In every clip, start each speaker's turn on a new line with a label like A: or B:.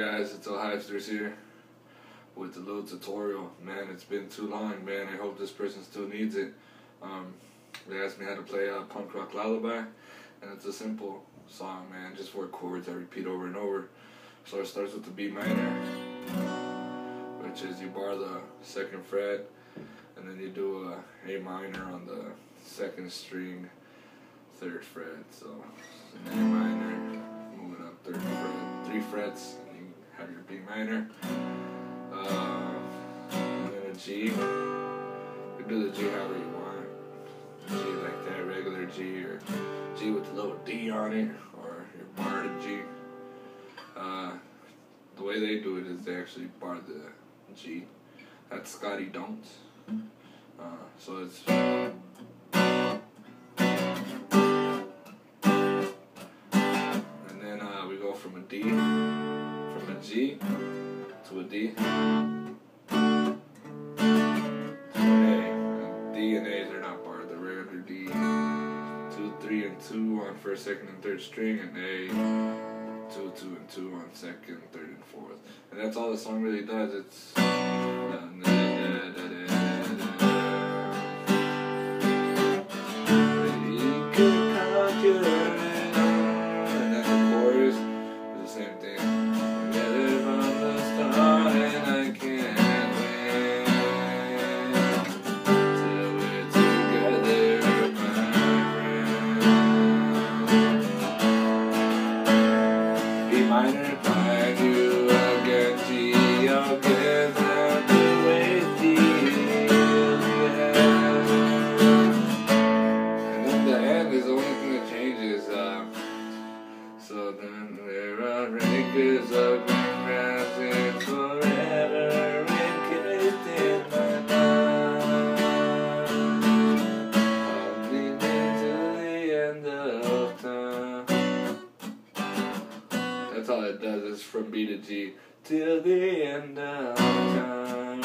A: guys? It's Elhivsters here with a little tutorial. Man, it's been too long, man. I hope this person still needs it. Um, they asked me how to play a punk rock lullaby, and it's a simple song, man. Just four chords I repeat over and over. So it starts with the B minor, which is you bar the second fret, and then you do a A minor on the second string, third fret. So an A minor, moving up third fret, three frets, B minor. Uh, and then a G. You do the G however you want. G like that, regular G, or G with a little D on it, or your bar to G. Uh, the way they do it is they actually bar the G. That's Scotty Don't. Uh, so it's. To a D. To an A. D and A's are not barred. The regular D, two, three, and two on first, second, and third string, and A, two, two, and two on second, third, and fourth. And that's all the song really does. It's. And minor, find you and the end is the only thing that changes. Uh, so then there are records of Does. Is from B to G till the end of time.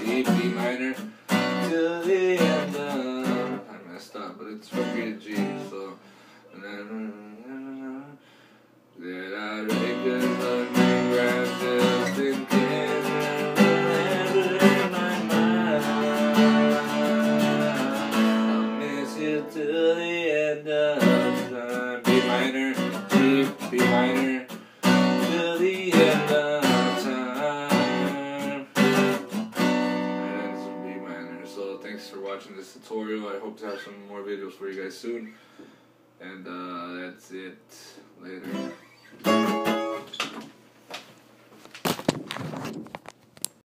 A: G, B minor till the end of. I messed up, but it's from B to G. So. Acres of green grass just in till the end of time. B minor, end of time. And some B minor. So thanks for watching this tutorial. I hope to have some more videos for you guys soon. And uh, that's it. Later.